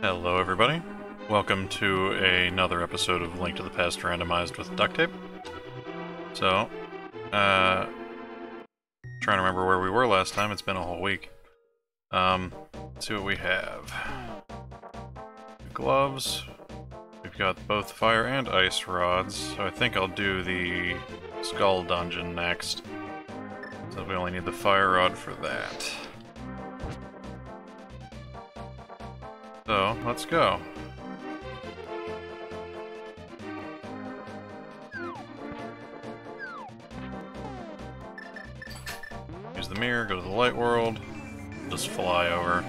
Hello, everybody. Welcome to another episode of Link to the Past randomized with duct tape. So, uh, trying to remember where we were last time. It's been a whole week. Um, let's see what we have. Gloves. We've got both fire and ice rods, so I think I'll do the skull dungeon next. So we only need the fire rod for that. So, let's go. Use the mirror, go to the light world, just fly over.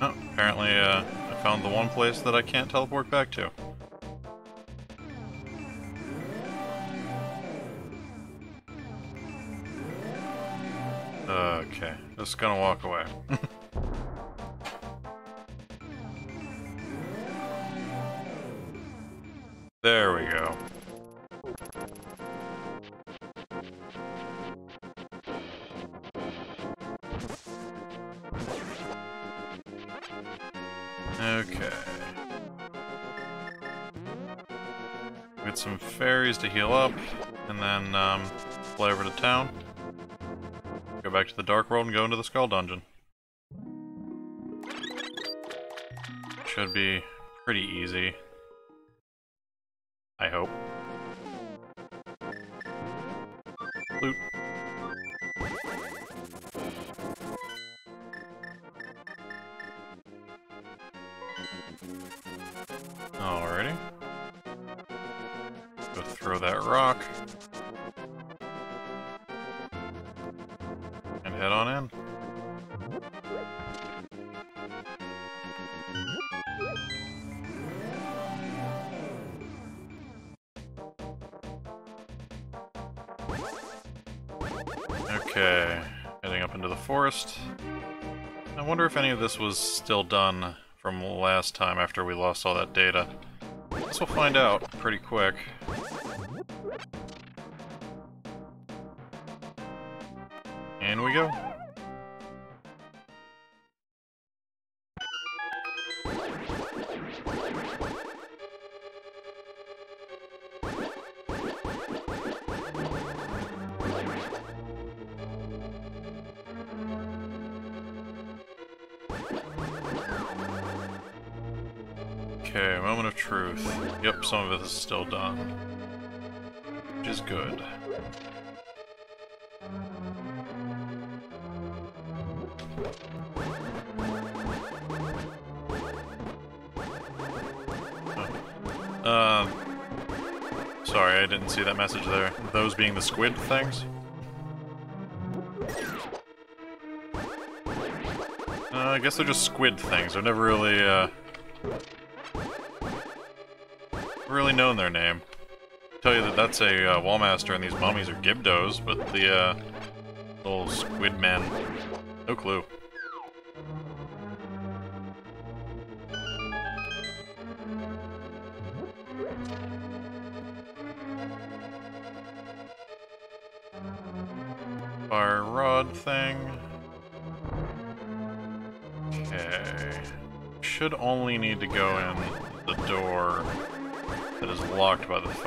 Oh, apparently uh, I found the one place that I can't teleport back to. Okay, just gonna walk away. to the Dark World and go into the Skull Dungeon. Should be pretty easy. I hope. Loot. Okay, heading up into the forest. I wonder if any of this was still done from last time after we lost all that data. Guess we'll find out pretty quick. In we go. Still done. Which is good. Um, sorry, I didn't see that message there. Those being the squid things? Uh, I guess they're just squid things. I've never really, uh... Known their name. Tell you that that's a uh, Wallmaster and these mummies are Gibdos, but the, uh... Little squid men... No clue.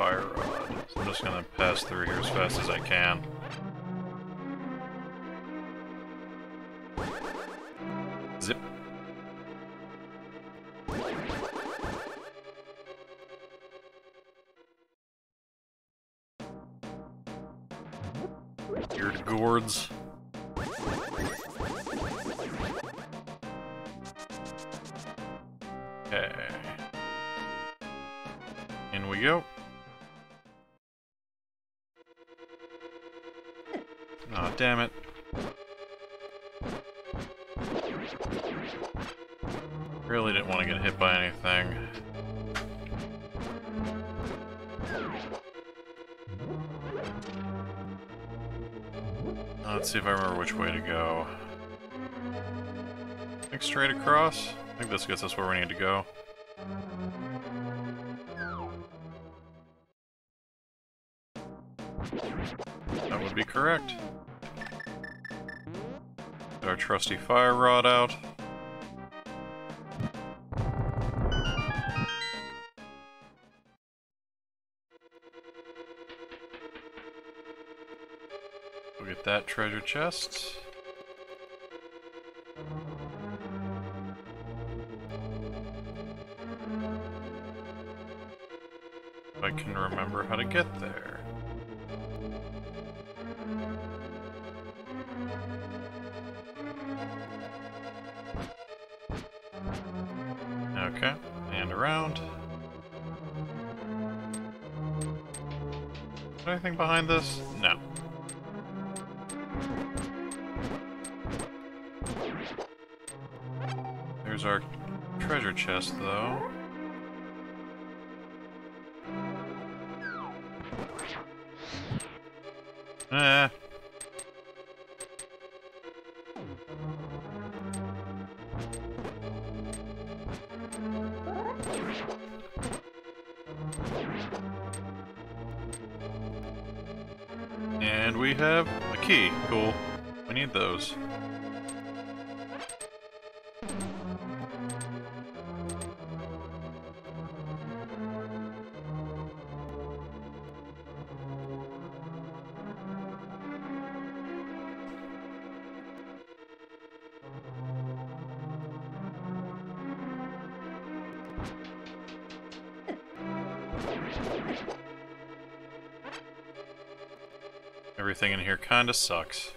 Fire rod. So I'm just gonna pass through here as fast as I can. Oh, damn it. Really didn't want to get hit by anything. Let's see if I remember which way to go. I think straight across? I think this gets us where we need to go. That would be correct trusty fire rod out. We'll get that treasure chest. I can remember how to get there. This? No. There's our treasure chest, though. Everything in here kinda sucks.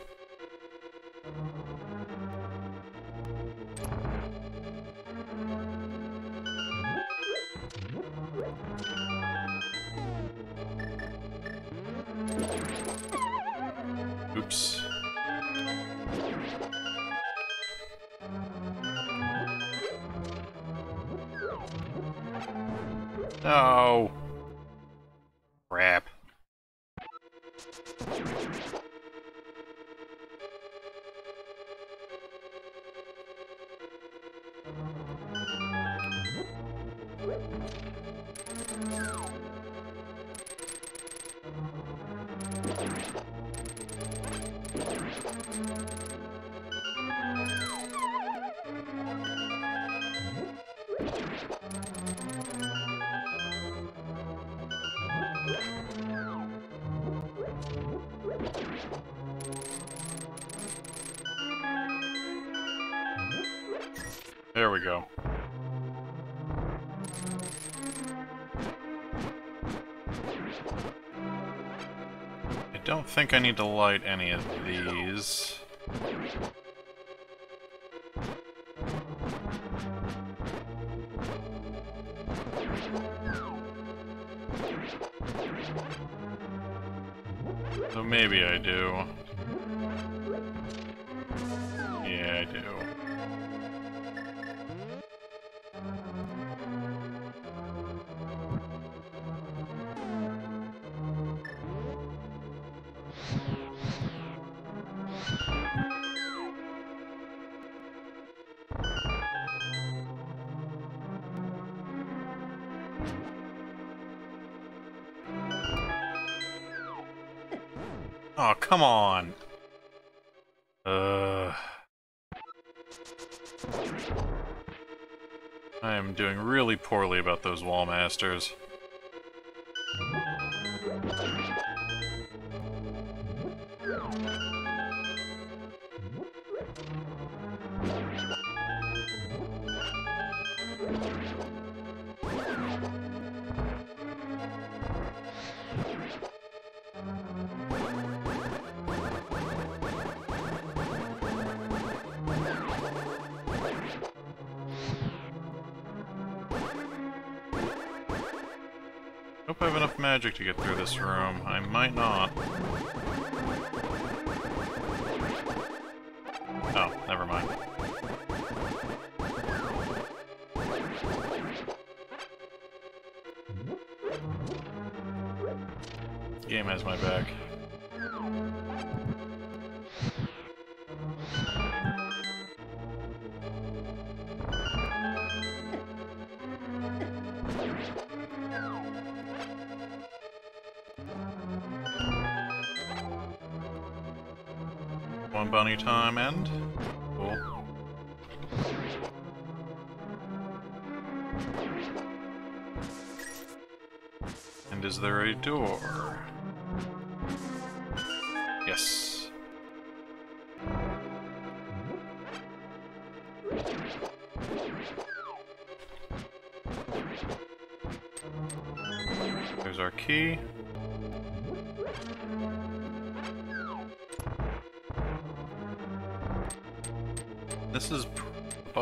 I need to light any of these. Come on. Uh. I am doing really poorly about those Wallmasters. Magic to get through this room. I might not. Time end. Cool. And is there a door?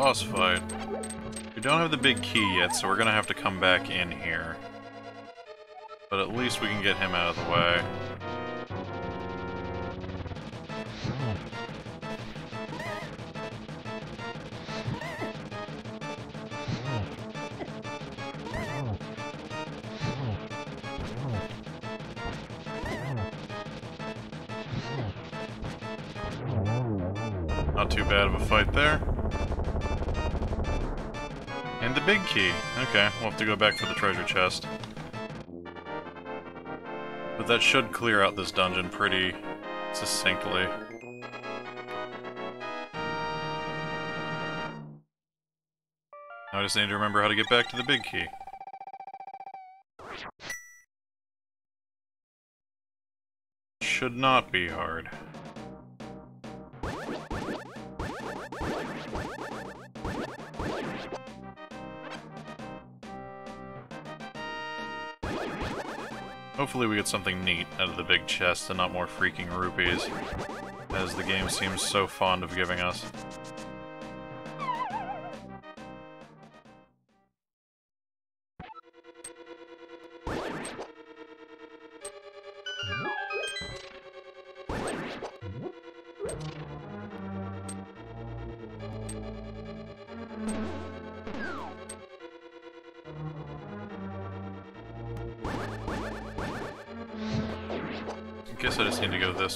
Boss fight. We don't have the big key yet, so we're gonna have to come back in here. But at least we can get him out of the way. Not too bad of a fight there. The big key. Okay, we'll have to go back for the treasure chest. But that should clear out this dungeon pretty succinctly. I just need to remember how to get back to the big key. Should not be hard. Hopefully we get something neat out of the big chest and not more freaking rupees, as the game seems so fond of giving us.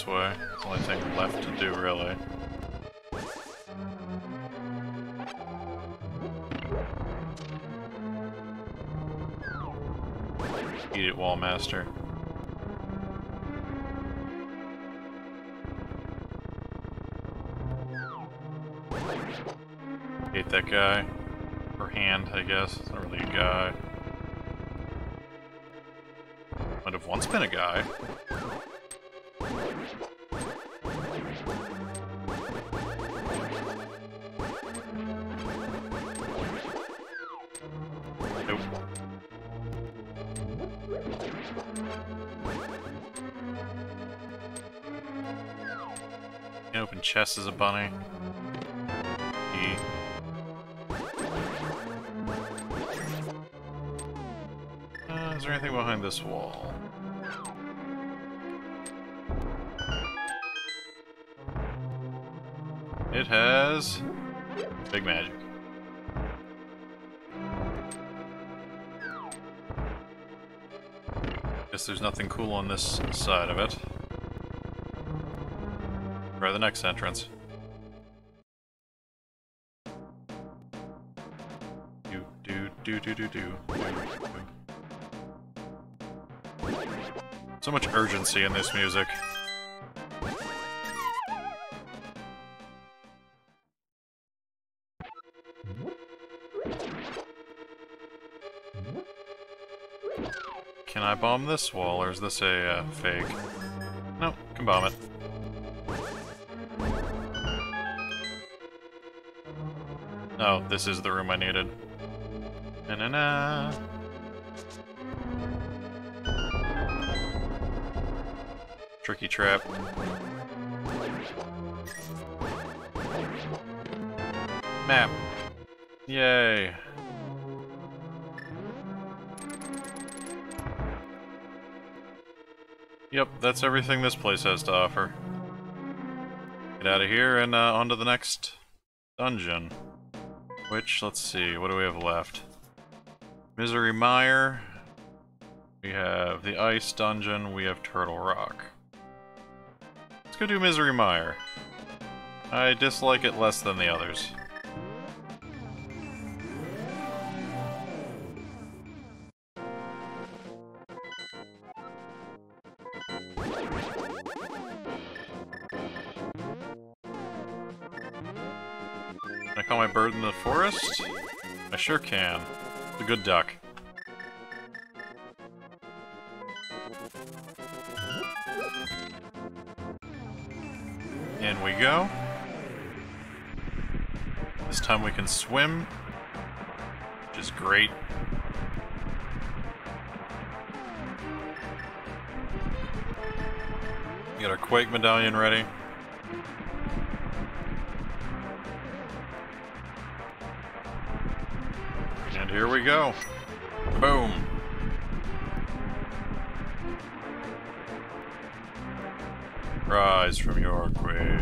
Way. It's the only thing left to do, really. Eat it, Wallmaster. Hate that guy. Or hand, I guess. It's not really a guy. Might have once been a guy. Chest as a bunny. E. Uh, is there anything behind this wall? It has... Big magic. Guess there's nothing cool on this side of it. Try the next entrance. Do do do do do do. So much urgency in this music. Can I bomb this wall, or is this a uh, fake? No, can bomb it. Oh, this is the room I needed. Na na na. Tricky trap. Map. Yay. Yep, that's everything this place has to offer. Get out of here and uh, on to the next dungeon. Which, let's see, what do we have left? Misery Mire. We have the Ice Dungeon. We have Turtle Rock. Let's go do Misery Mire. I dislike it less than the others. Sure can. The good duck. In we go. This time we can swim, which is great. Get our Quake Medallion ready. And here we go. Boom. Rise from your grave.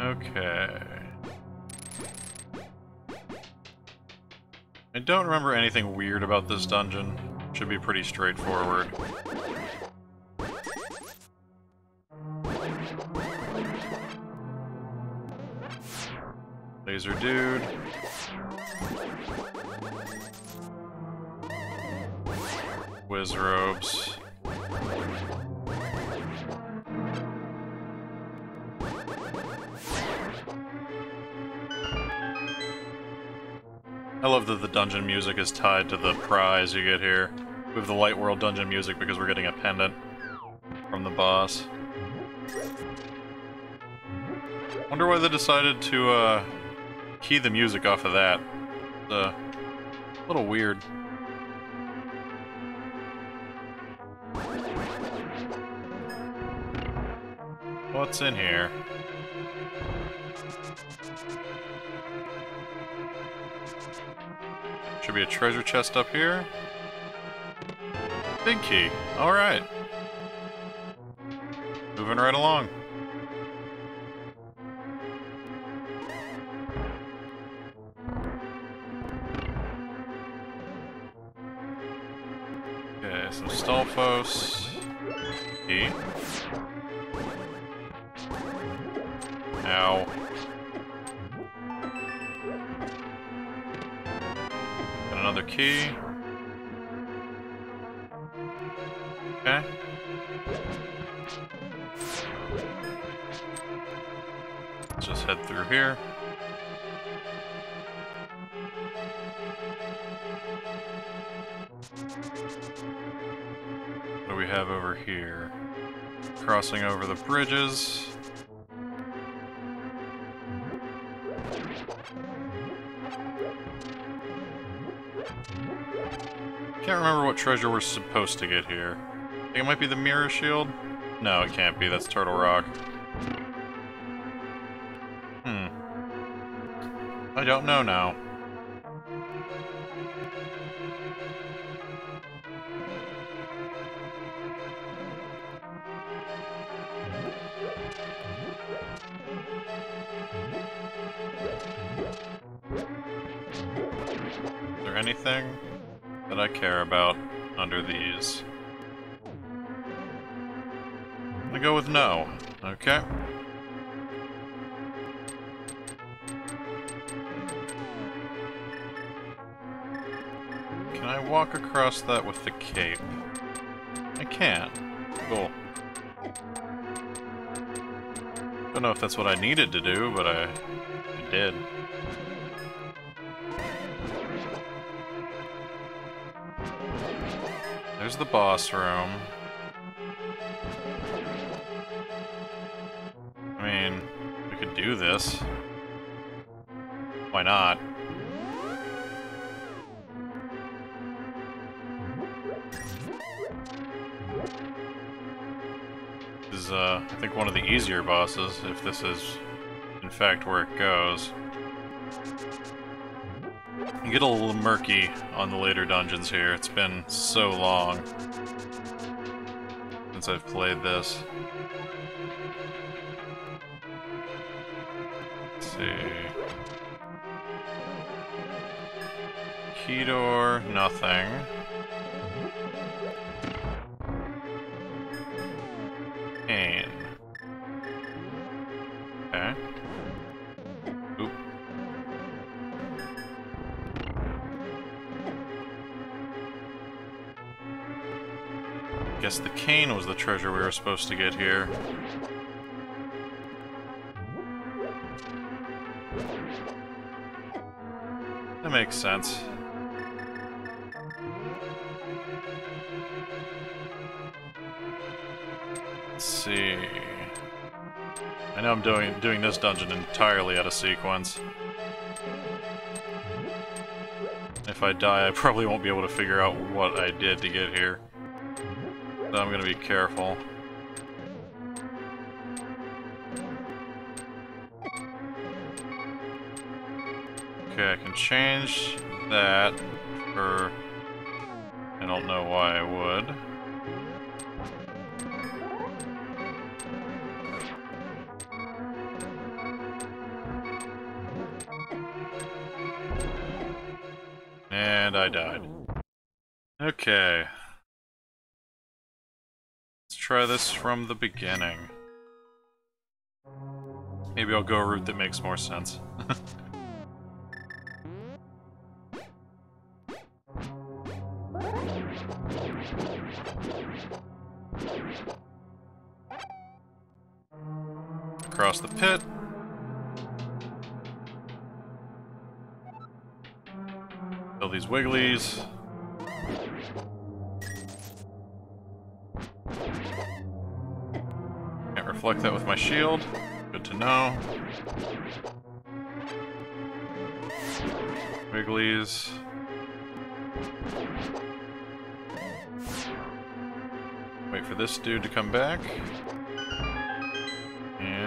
Okay. I don't remember anything weird about this dungeon. Should be pretty straightforward. Laser dude. Wizzrobes. I love that the dungeon music is tied to the prize you get here. Have the Light World dungeon music because we're getting a pendant from the boss. Wonder why they decided to uh, key the music off of that. It's uh, a little weird. What's in here? Should be a treasure chest up here. Big key. Alright. Moving right along. Okay, some Stalfos. Key. Ow. Got another key. Just head through here. What do we have over here? Crossing over the bridges. Can't remember what treasure we're supposed to get here. Think it might be the mirror shield? No, it can't be. That's Turtle Rock. Hmm. I don't know now. Is there anything that I care about under these? Gonna go with no. Okay. Can I walk across that with the cape? I can. Cool. Don't know if that's what I needed to do, but I, I did. There's the boss room. This. Why not? This is, uh, I think one of the easier bosses, if this is, in fact, where it goes. You get a little murky on the later dungeons here. It's been so long since I've played this. See. Key door, nothing. Pain. Okay. Oop. Guess the cane was the treasure we were supposed to get here. Makes sense. Let's see. I know I'm doing doing this dungeon entirely out of sequence. If I die, I probably won't be able to figure out what I did to get here. So I'm gonna be careful. Change that for... I don't know why I would. And I died. Okay. Let's try this from the beginning. Maybe I'll go a route that makes more sense. Across the pit. Kill these wigglies. Can't reflect that with my shield. Good to know. Wigglies. Wait for this dude to come back.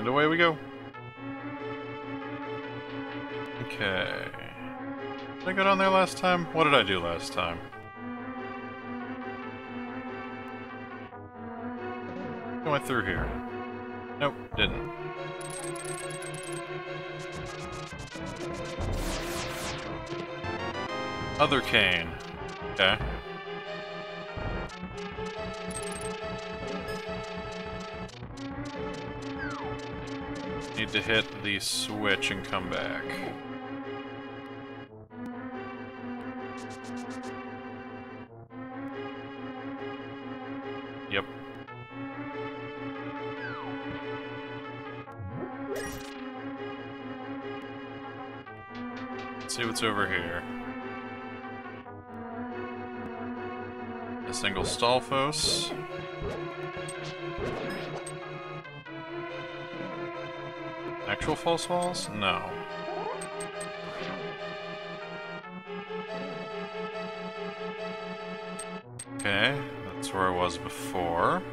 And away we go. Okay. Did I go down there last time? What did I do last time? I went through here. Nope, didn't. Other cane. Okay. Need to hit the switch and come back. Yep. Let's see what's over here. A single Stalfos. Actual false walls? No. Okay, that's where I was before.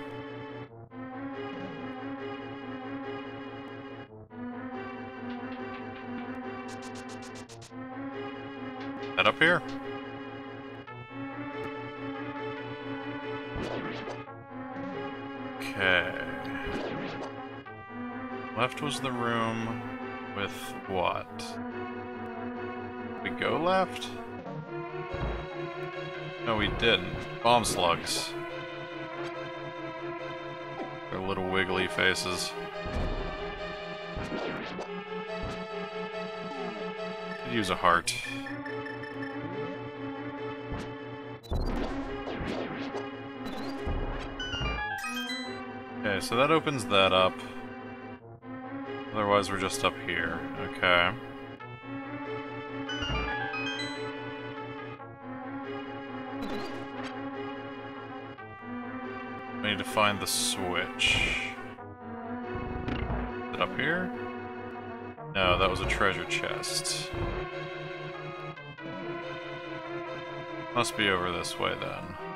Left? No, we didn't. Bomb slugs. Their little wiggly faces. Could use a heart. Okay, so that opens that up. Otherwise, we're just up here. Okay. We need to find the switch. Is it up here? No, that was a treasure chest. Must be over this way then.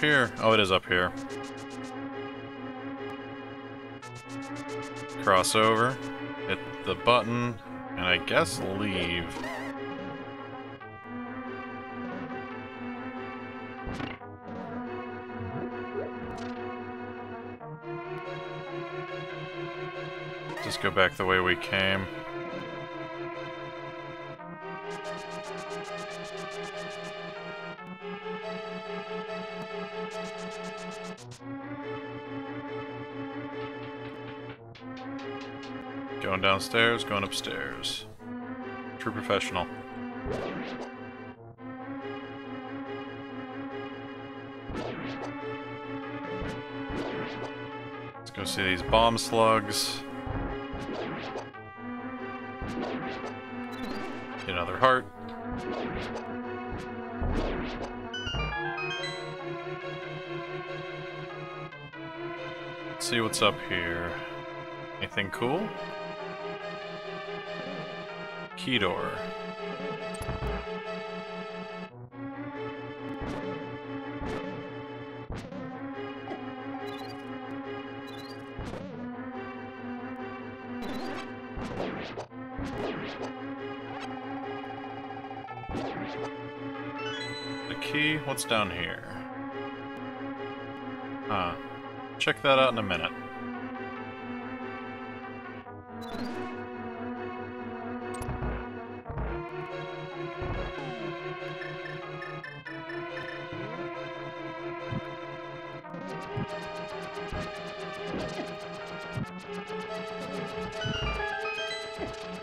Here? Oh, it is up here. Crossover, hit the button, and I guess leave. Just go back the way we came. downstairs, going upstairs. True professional. Let's go see these bomb slugs. Get another heart. Let's see what's up here. Anything cool? The key? What's down here? Huh. Check that out in a minute.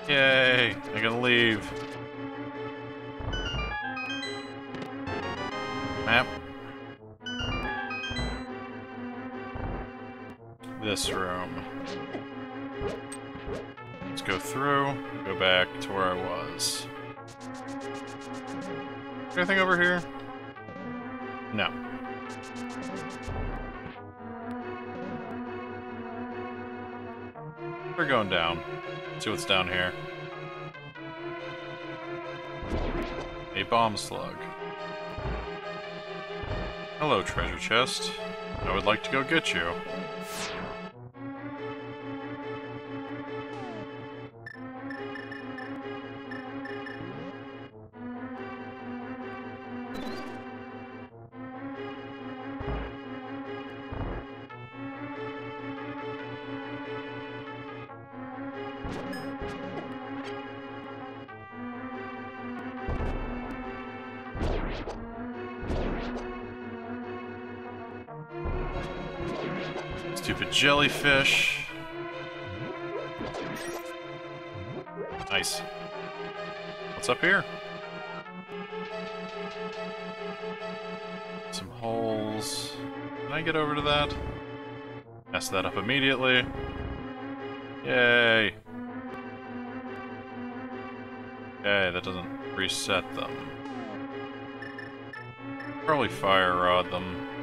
Yay! I can leave. Map. This room. Let's go through, go back to where I was. Anything over here? See what's down here. A bomb slug. Hello, treasure chest. I would like to go get you. Jellyfish. Nice. What's up here? Some holes. Can I get over to that? Mess that up immediately. Yay! Okay, that doesn't reset them. Probably fire rod them.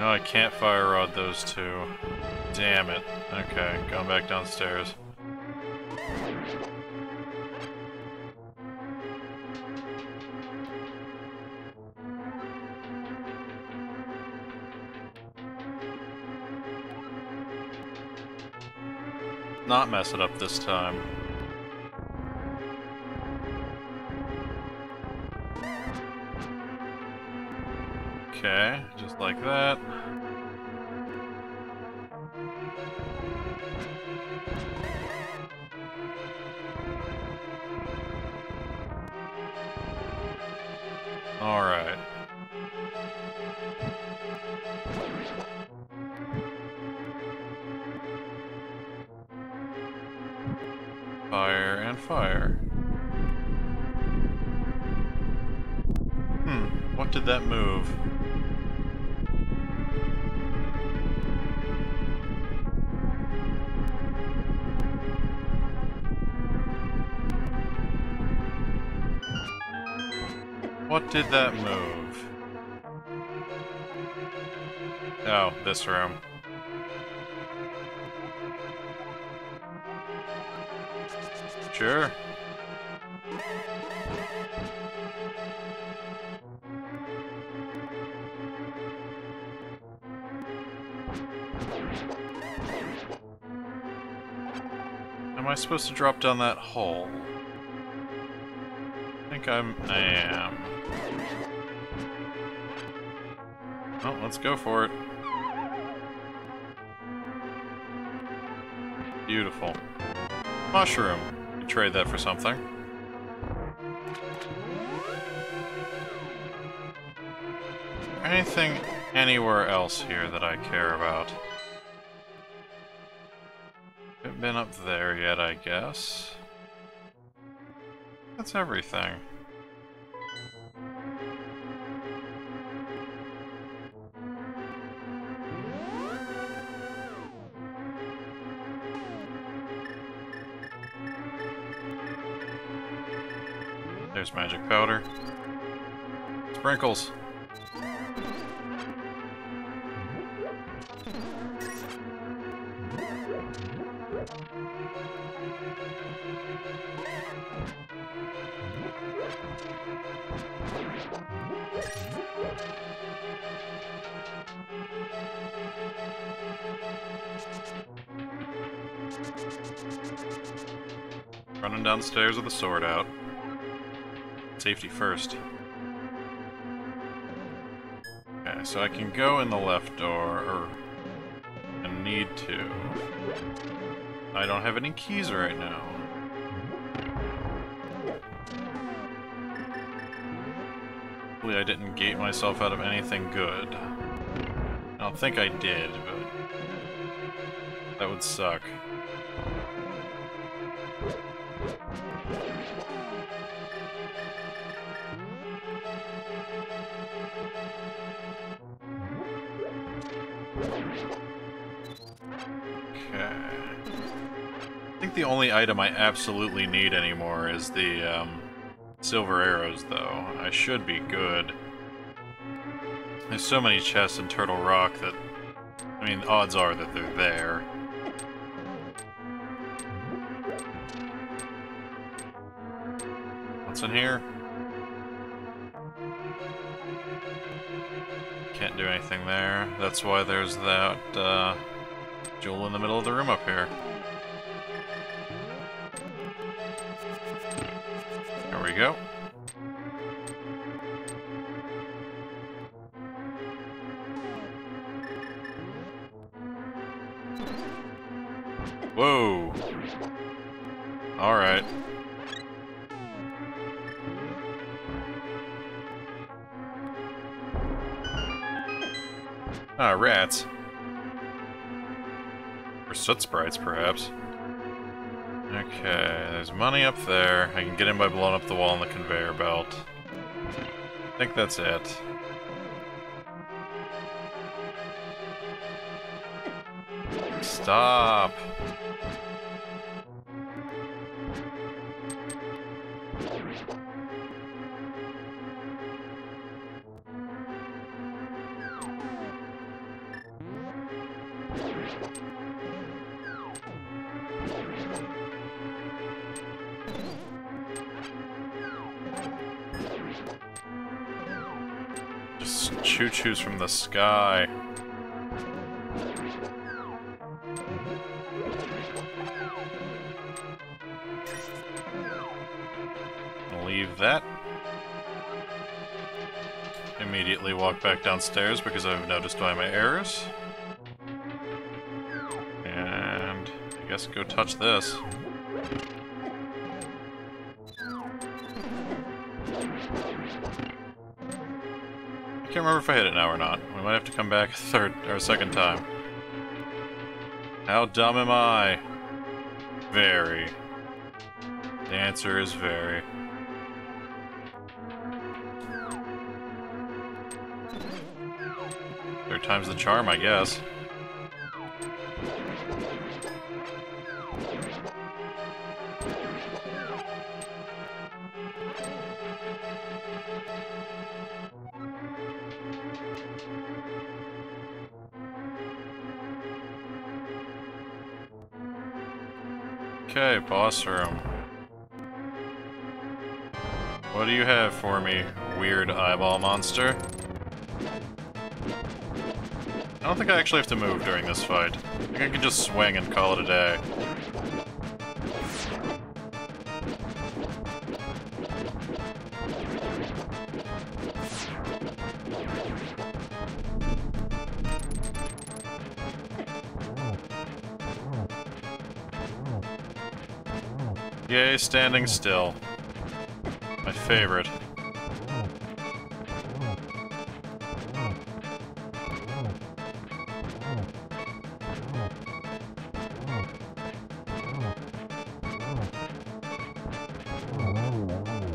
No, I can't fire rod those two. Damn it. Okay, going back downstairs. Not mess it up this time. Okay, just like that. Alright. Fire and fire. Hmm, what did that move? Did that move? Oh, this room. Sure. Am I supposed to drop down that hole? I think I'm... I am. Let's go for it. Beautiful. Mushroom. You trade that for something. anything anywhere else here that I care about? Haven't been up there yet, I guess. That's everything. There's magic powder. Sprinkles. Running downstairs with the sword out. Safety first. Okay, so I can go in the left door, or I need to. I don't have any keys right now. Hopefully I didn't gate myself out of anything good. I don't think I did, but that would suck. Item I absolutely need anymore is the um, silver arrows, though. I should be good. There's so many chests in Turtle Rock that, I mean, odds are that they're there. What's in here? Can't do anything there. That's why there's that, uh, jewel in the middle of the room up here. Whoa. Alright. Ah, rats. Or soot sprites, perhaps. Okay, there's money up there. I can get in by blowing up the wall on the conveyor belt. I think that's it. Stop! Choo-choos from the sky. Leave that. Immediately walk back downstairs because I've noticed by my errors. And I guess go touch this. Can't remember if I hit it now or not. We might have to come back a third or a second time. How dumb am I? Very. The answer is very. Third time's the charm, I guess. Room. Um, what do you have for me, weird eyeball monster? I don't think I actually have to move during this fight. I think I can just swing and call it a day. Yay, standing still. My favorite.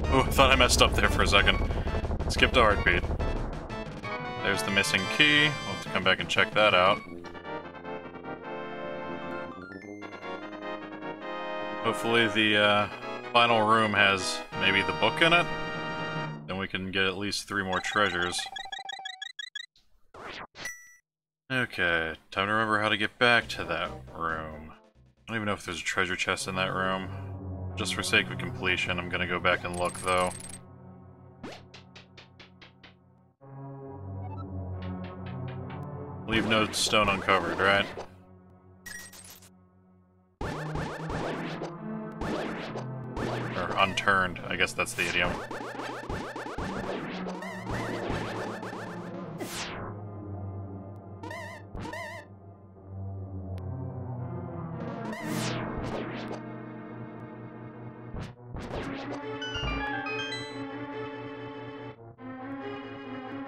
Oh, I thought I messed up there for a second. Skipped a heartbeat. There's the missing key. We'll have to come back and check that out. Hopefully the uh, final room has maybe the book in it. Then we can get at least three more treasures. Okay, time to remember how to get back to that room. I don't even know if there's a treasure chest in that room. Just for sake of completion, I'm gonna go back and look, though. Leave no stone uncovered, right? Or unturned, I guess that's the idiom.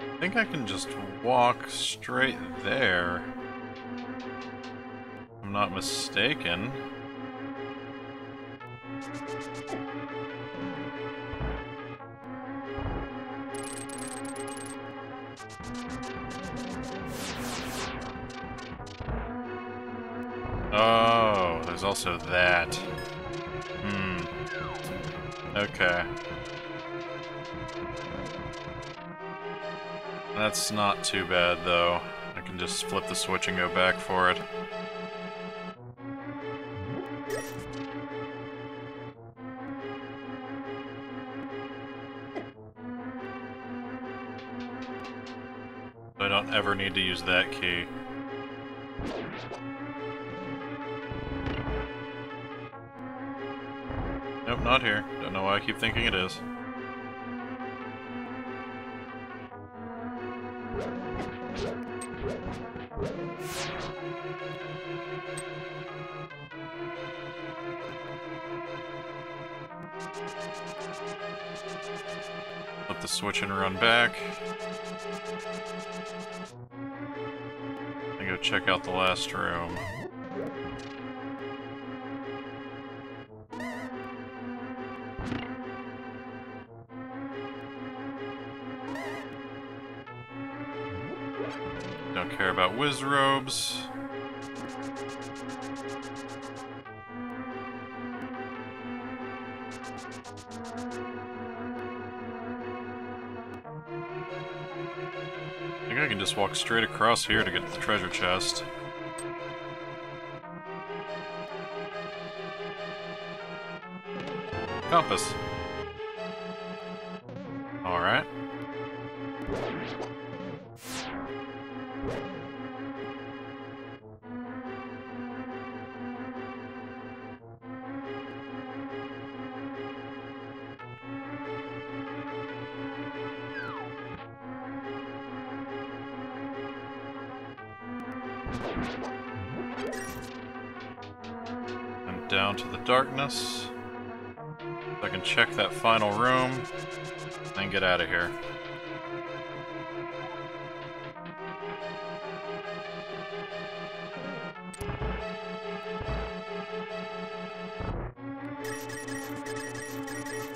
I think I can just walk straight there. I'm not mistaken. Also that. Hmm. Okay. That's not too bad, though. I can just flip the switch and go back for it. I don't ever need to use that key. Not here. Don't know why I keep thinking it is. Flip the switch and run back. And go check out the last room. Whiz robes. I think I can just walk straight across here to get to the treasure chest. Compass.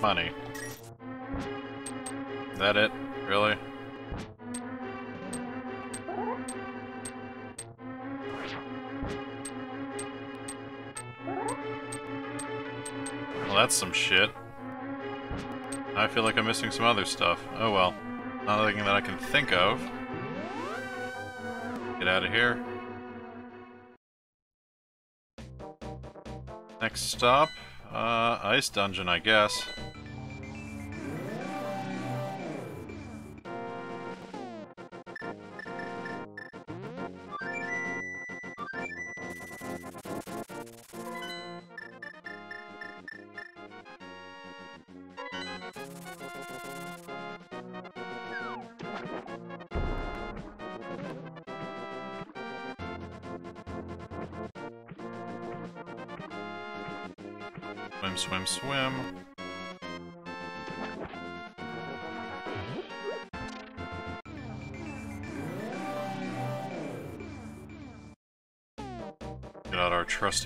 Money. Is that it? Really? Well, that's some shit. I feel like I'm missing some other stuff. Oh well. Not Nothing that I can think of. Get out of here. Next stop, uh, Ice Dungeon, I guess.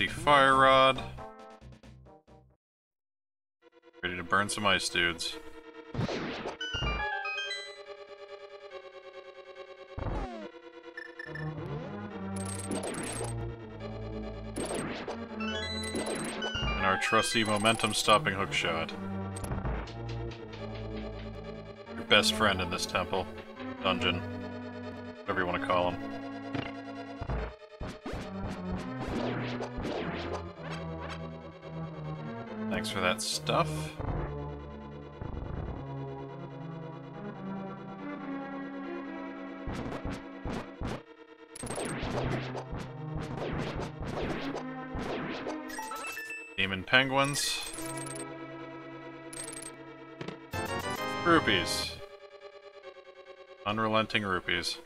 Fire Rod. Ready to burn some ice dudes. And our trusty momentum stopping hookshot. Your best friend in this temple. Dungeon. Whatever you want to call him. That stuff. Demon penguins. Rupees. Unrelenting rupees.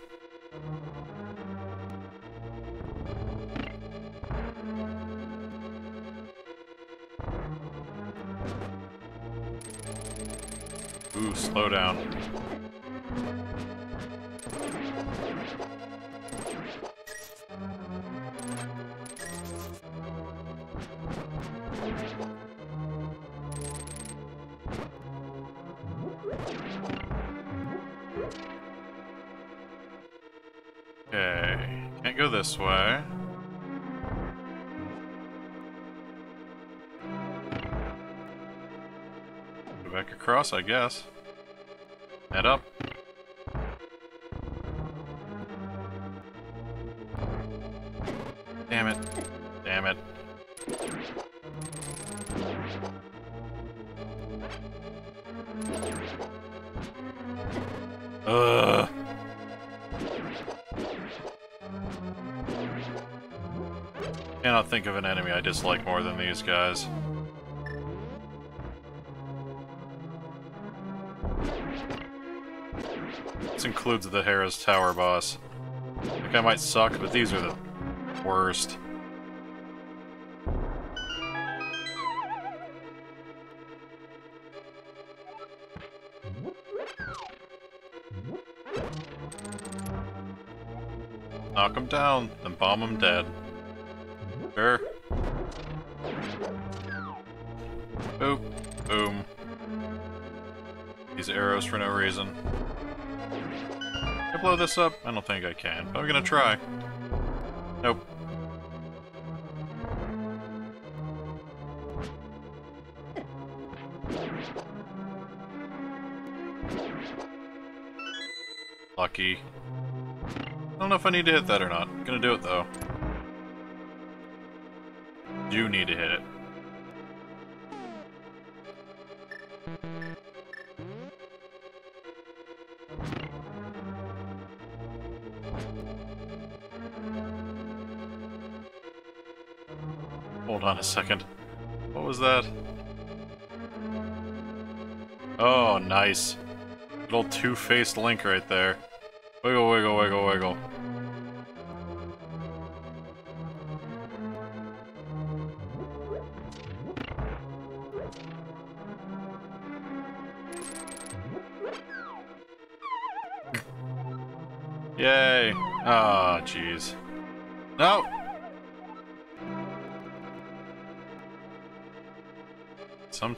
Ooh, slow down. Okay, can't go this way. Go back across, I guess. Head up. Damn it. Damn it. Ugh. Cannot think of an enemy I dislike more than these guys. This includes the Hera's Tower boss. Like, I might suck, but these are the worst. Knock him down, then bomb him dead. Blow this up? I don't think I can, but I'm gonna try. Nope. Lucky. I don't know if I need to hit that or not. gonna do it though. Do need it. Hold on a second. What was that? Oh, nice. Little two-faced Link right there. Wiggle, wiggle, wiggle, wiggle.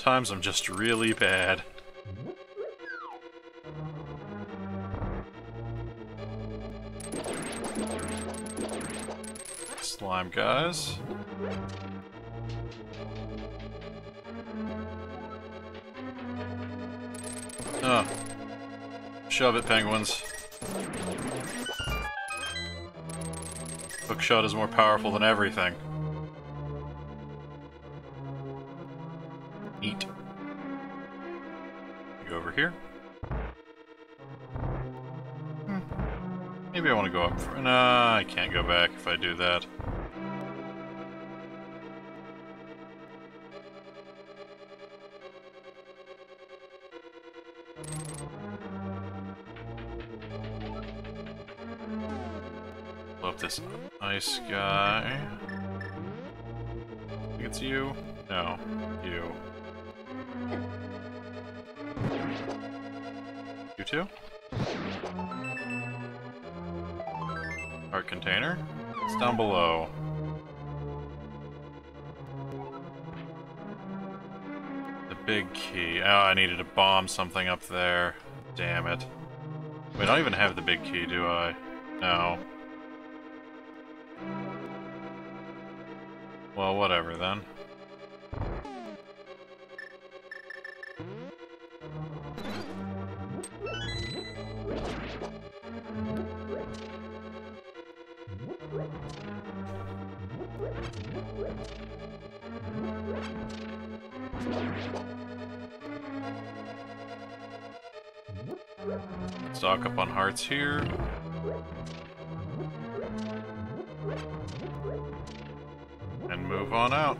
Sometimes I'm just really bad. Slime guys. Oh. Shove it, penguins. Hookshot is more powerful than everything. Can't go back if I do that. Love this nice guy. I think it's you? No, you. You too? Container? It's down below. The big key. Oh, I needed to bomb something up there. Damn it. I don't even have the big key, do I? No. Well, whatever then. Stock up on hearts here. And move on out.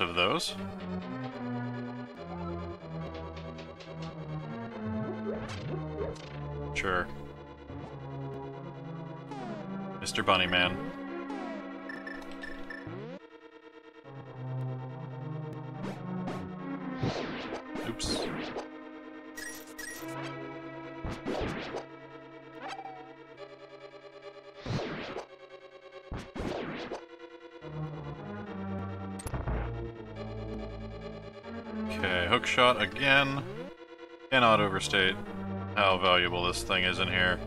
Of those. Sure. Mr. Bunnyman. Cannot overstate how valuable this thing is in here.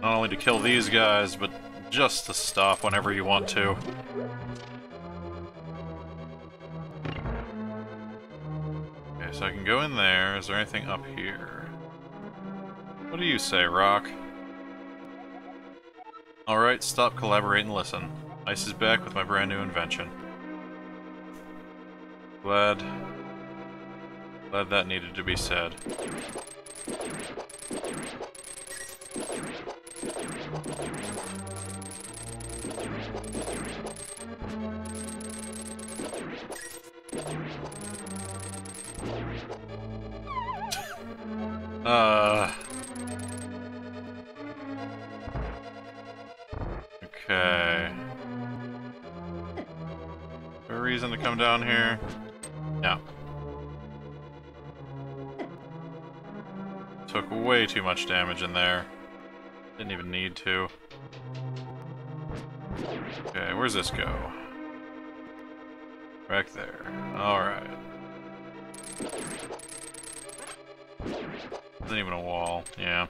Not only to kill these guys, but just to stop whenever you want to. Okay, so I can go in there. Is there anything up here? What do you say, Rock? Alright, stop, collaborate, and listen. Ice is back with my brand new invention. Glad... Glad that needed to be said. Uh... Okay. A reason to come down here? Way too much damage in there. Didn't even need to. Okay, where's this go? Back there. Alright. Isn't even a wall, yeah.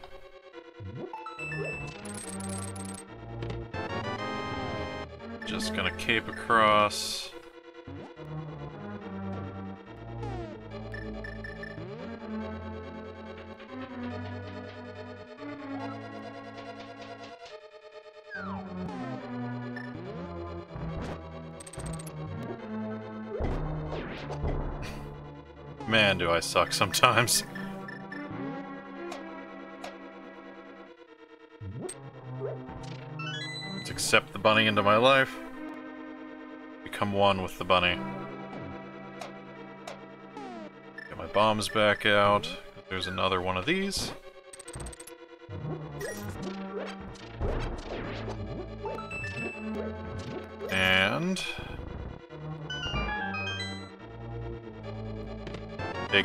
Just gonna cape across. Suck sometimes. Let's accept the bunny into my life. Become one with the bunny. Get my bombs back out. There's another one of these.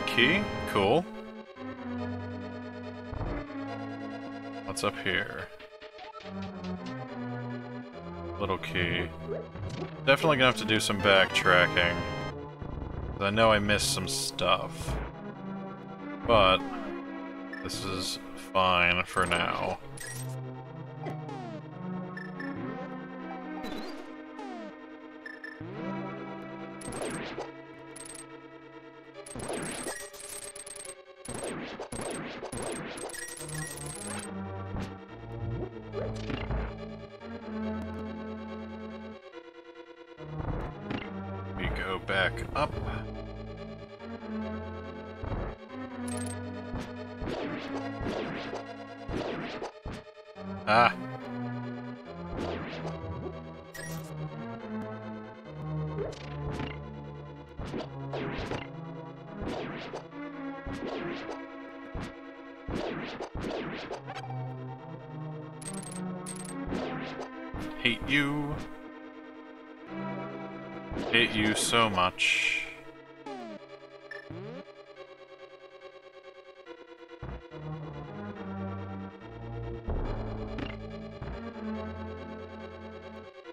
Key, cool. What's up here? Little key. Definitely gonna have to do some backtracking. I know I missed some stuff. But, this is fine for now. Back up. Ah. much.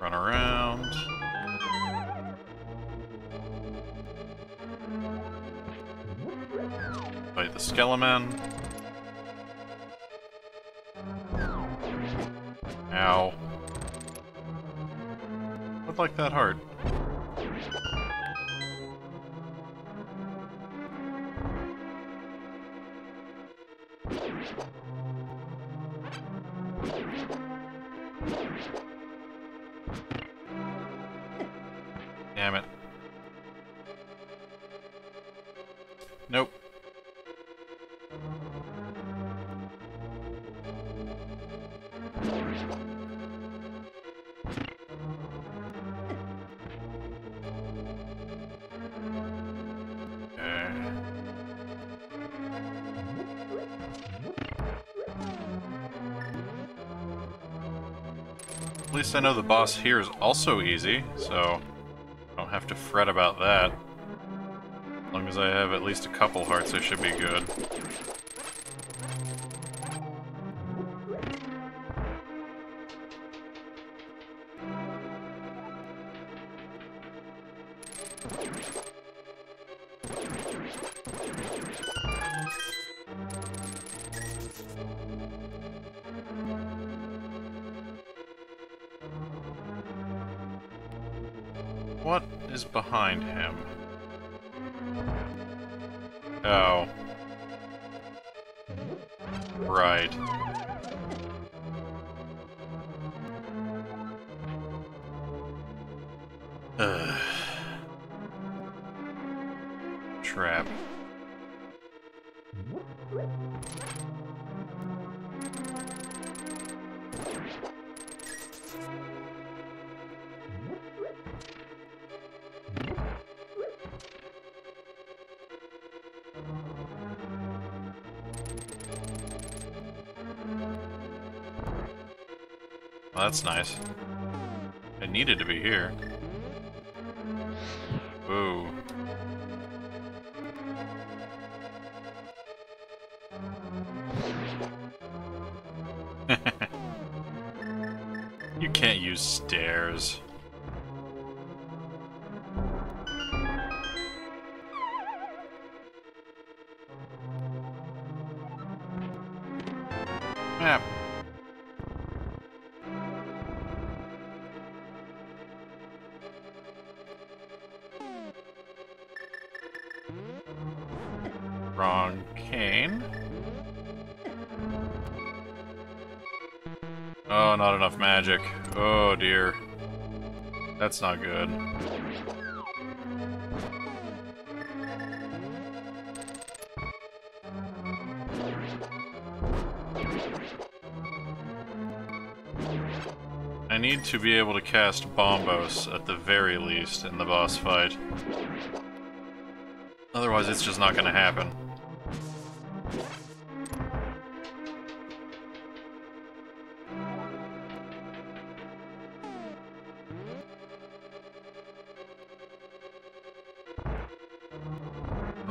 Run around. Fight the Skeleman. I know the boss here is also easy, so I don't have to fret about that. As long as I have at least a couple hearts, I should be good. Is behind him? Oh. Right. Nice. It needed to be here. Magic. Oh dear. That's not good. I need to be able to cast Bombos at the very least in the boss fight. Otherwise, it's just not gonna happen.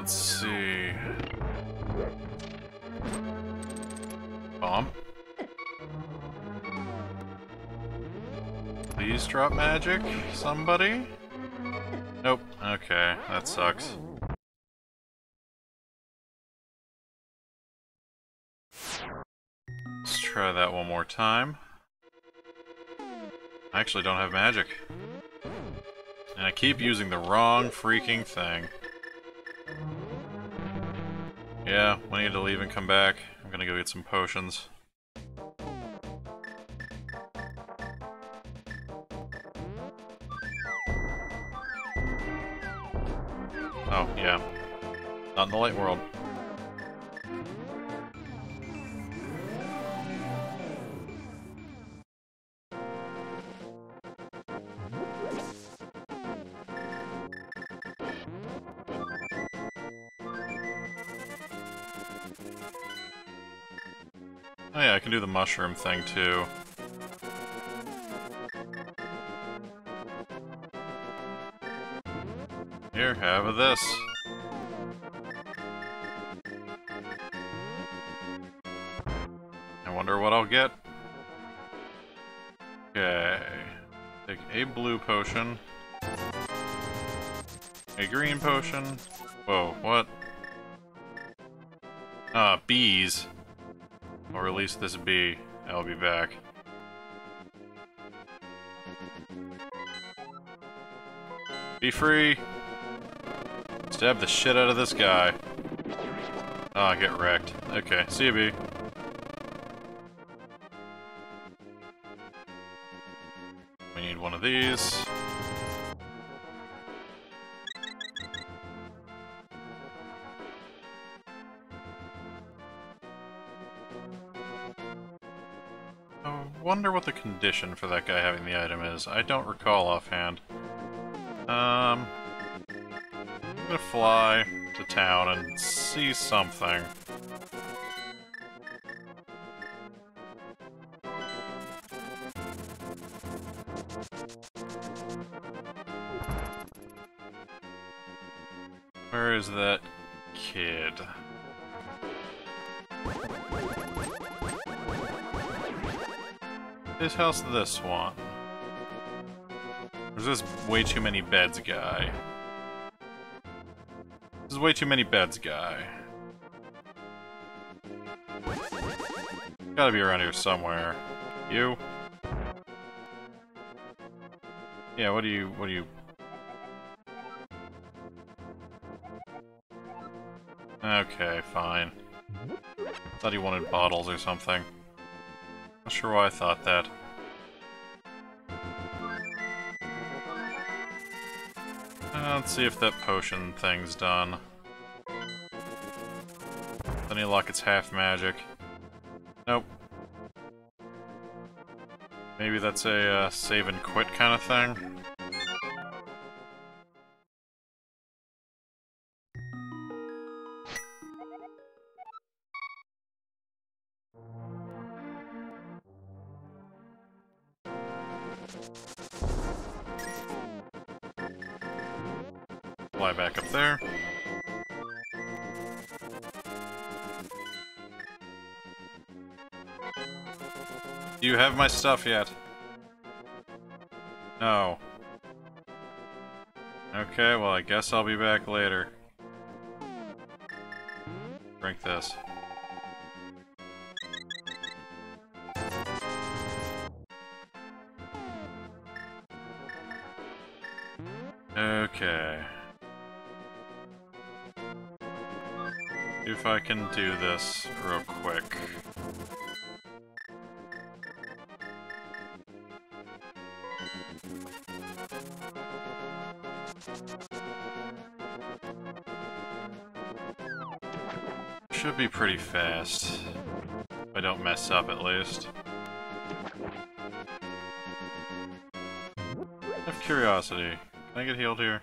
Let's see. Bomb. Please drop magic, somebody? Nope. Okay, that sucks. Let's try that one more time. I actually don't have magic. And I keep using the wrong freaking thing. Yeah, we need to leave and come back. I'm gonna go get some potions. Mushroom thing too. Here, have this. I wonder what I'll get. Okay. Take a blue potion. A green potion. Whoa, what? Ah, bees. Release this bee. I'll be back. Be free! Stab the shit out of this guy. Oh, get wrecked. Okay, see you, bee. I wonder what the condition for that guy having the item is. I don't recall offhand. Um, I'm gonna fly to town and see something. His house this one. There's is this way too many beds guy? This is way too many beds guy. Gotta be around here somewhere. You? Yeah, what do you, what do you... Okay, fine. Thought he wanted bottles or something. Not sure why I thought that. Let's see if that potion thing's done. Any luck, it's half magic. Nope. Maybe that's a uh, save and quit kind of thing? Have my stuff yet? No. Okay, well I guess I'll be back later. Drink this. Okay. If I can do this real quick. Be pretty fast. If I don't mess up, at least. Out of curiosity, can I get healed here?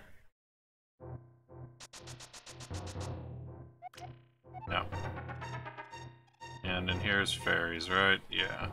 No. And in here is fairies, right? Yeah.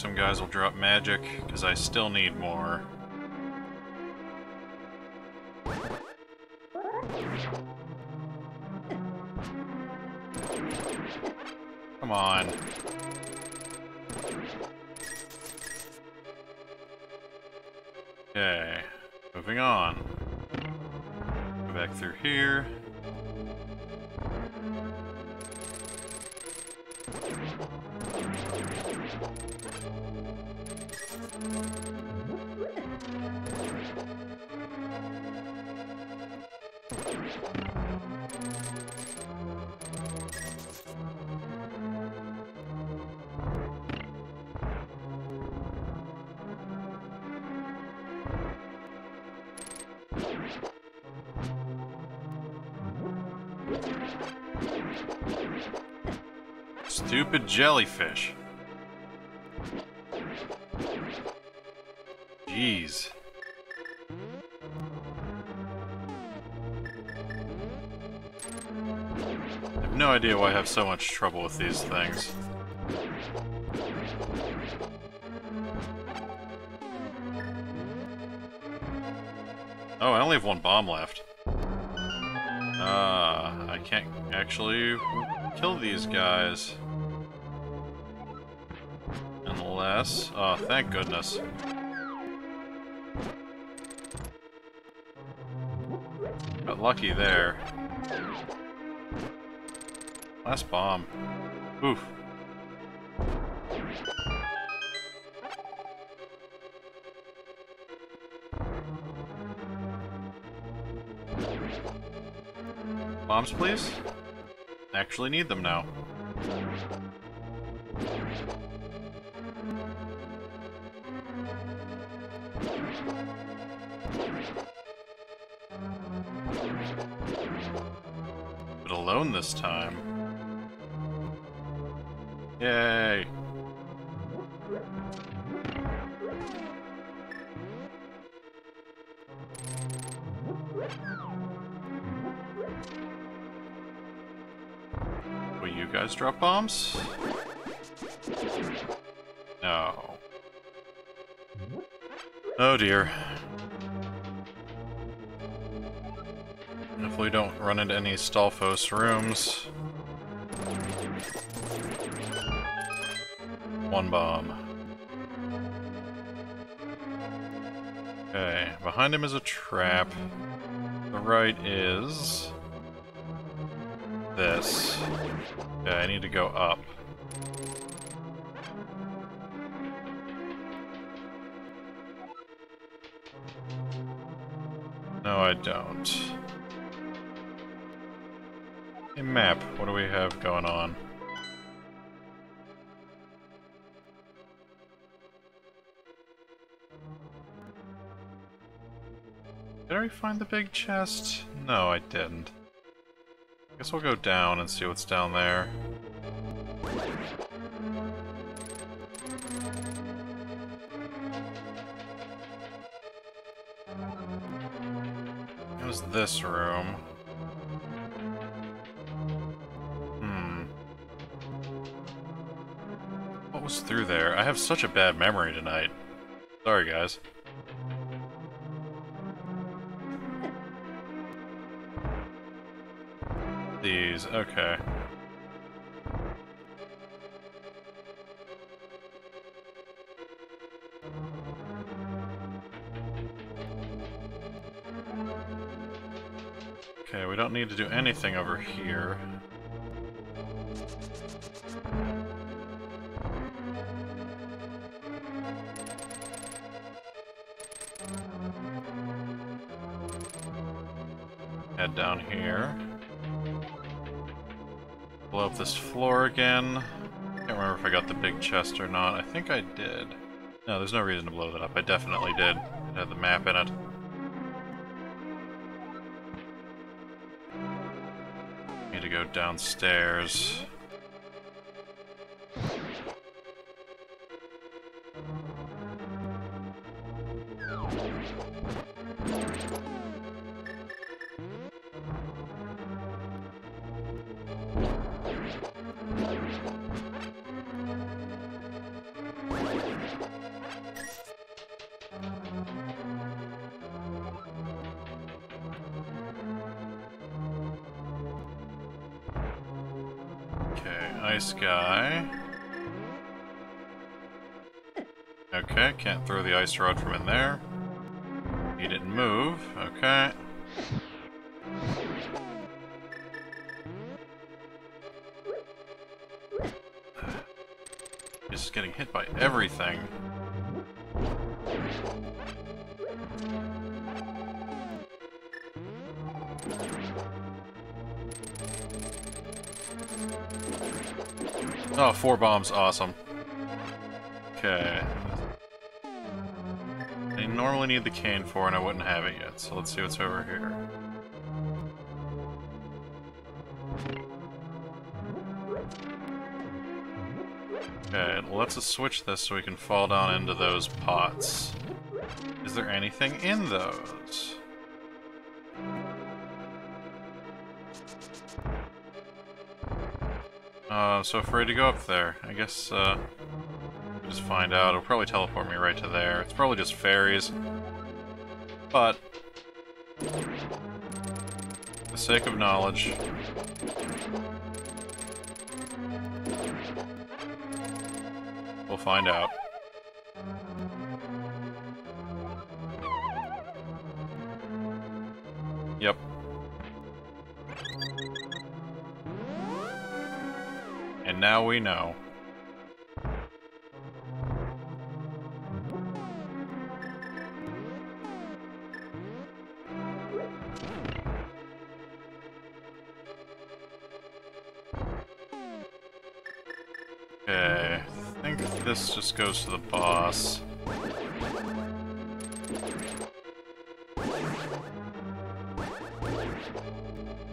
Some guys will drop magic, because I still need more. Stupid jellyfish. Jeez. I have no idea why I have so much trouble with these things. Oh, I only have one bomb left. Ah, uh, I can't actually kill these guys. Unless... Oh, thank goodness. Got lucky there. Last bomb. Oof. Bombs, please? Actually need them now. Bombs? No. Oh dear. Hopefully we don't run into any Stalfos rooms. One bomb. Okay, behind him is a trap. The right is... this. Yeah, I need to go up. No, I don't. A map. What do we have going on? Did I find the big chest? No, I didn't. I guess we'll go down and see what's down there. It was this room. Hmm. What was through there? I have such a bad memory tonight. Sorry, guys. Okay. Okay, we don't need to do anything over here. Again. Can't remember if I got the big chest or not. I think I did. No, there's no reason to blow that up. I definitely did. It had the map in it. Need to go downstairs. Ice guy. Okay, can't throw the ice rod from in there. He didn't move, okay. Just getting hit by everything. Oh, four bombs, awesome. Okay. I normally need the cane for, and I wouldn't have it yet, so let's see what's over here. Okay, let's switch this so we can fall down into those pots. Is there anything in those? I'm so afraid to go up there. I guess, uh, just find out. It'll probably teleport me right to there. It's probably just fairies. But, for the sake of knowledge, we'll find out. Know. Okay, I think this just goes to the boss.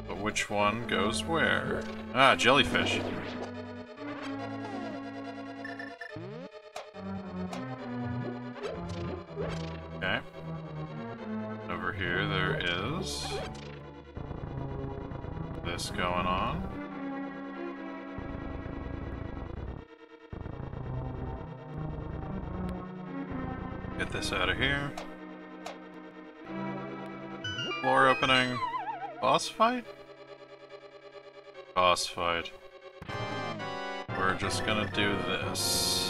But which one goes where? Ah, jellyfish. This going on. Get this out of here. Floor opening. Boss fight? Boss fight. We're just gonna do this.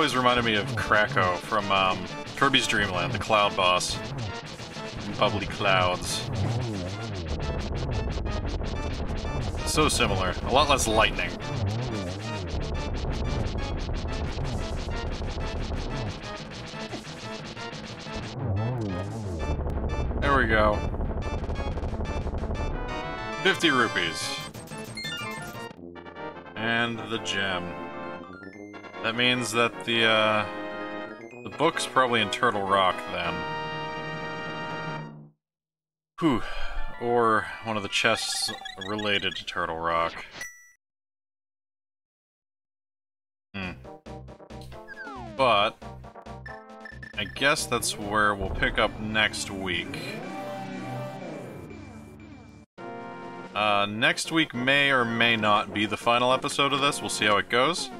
Always reminded me of Kracko from um, Kirby's Dream Land, the cloud boss. Bubbly clouds. So similar. A lot less lightning. There we go. 50 rupees. And the gem. That means that the, uh, the book's probably in Turtle Rock, then. Whew. Or one of the chests related to Turtle Rock. Hmm. But, I guess that's where we'll pick up next week. Uh, next week may or may not be the final episode of this. We'll see how it goes.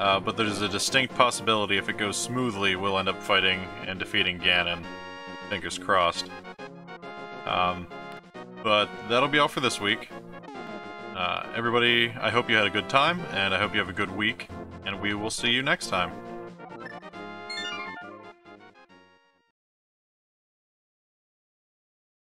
Uh, but there's a distinct possibility if it goes smoothly, we'll end up fighting and defeating Ganon. Fingers crossed. Um, but that'll be all for this week. Uh, everybody, I hope you had a good time, and I hope you have a good week, and we will see you next time.